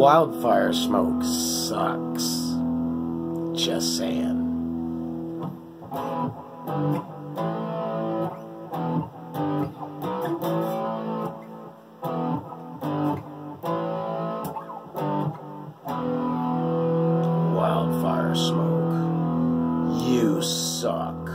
wildfire smoke sucks. Just saying. Wildfire smoke. You suck.